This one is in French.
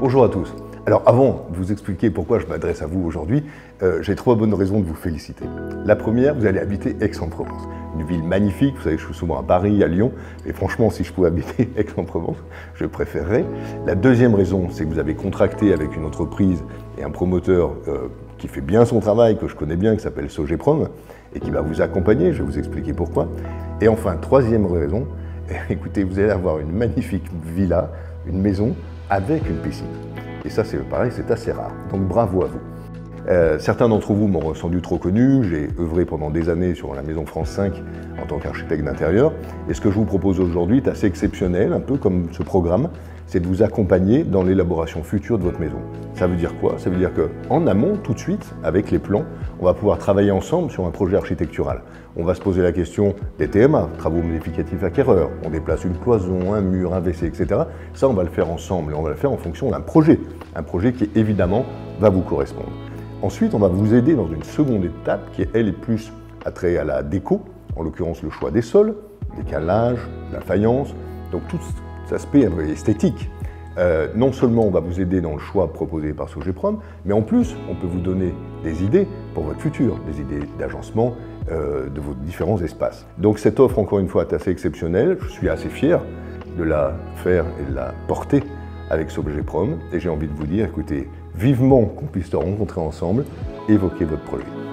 Bonjour à tous. Alors avant de vous expliquer pourquoi je m'adresse à vous aujourd'hui, euh, j'ai trois bonnes raisons de vous féliciter. La première, vous allez habiter Aix-en-Provence. Une ville magnifique, vous savez, je suis souvent à Paris, à Lyon, mais franchement, si je pouvais habiter Aix-en-Provence, je préférerais. La deuxième raison, c'est que vous avez contracté avec une entreprise et un promoteur euh, qui fait bien son travail, que je connais bien, qui s'appelle Sogeprom, et qui va vous accompagner, je vais vous expliquer pourquoi. Et enfin, troisième raison, écoutez, vous allez avoir une magnifique villa, une maison avec une piscine. Et ça, c'est pareil, c'est assez rare. Donc bravo à vous. Euh, certains d'entre vous m'ont sans trop connu, j'ai œuvré pendant des années sur la Maison France 5 en tant qu'architecte d'intérieur, et ce que je vous propose aujourd'hui est assez exceptionnel, un peu comme ce programme, c'est de vous accompagner dans l'élaboration future de votre maison. Ça veut dire quoi? Ça veut dire qu'en amont, tout de suite, avec les plans, on va pouvoir travailler ensemble sur un projet architectural. On va se poser la question des TMA, travaux modificatifs acquéreurs. On déplace une cloison, un mur, un WC, etc. Ça, on va le faire ensemble et on va le faire en fonction d'un projet. Un projet qui, évidemment, va vous correspondre. Ensuite, on va vous aider dans une seconde étape qui, elle, est plus attrait à la déco, en l'occurrence le choix des sols, des calages, la faïence, donc tout aspect esthétique. Euh, non seulement on va vous aider dans le choix proposé par Sogeprom, mais en plus, on peut vous donner des idées pour votre futur, des idées d'agencement euh, de vos différents espaces. Donc cette offre, encore une fois, est assez exceptionnelle. Je suis assez fier de la faire et de la porter avec Sogeprom. Et j'ai envie de vous dire, écoutez, vivement qu'on puisse te rencontrer ensemble, évoquer votre projet.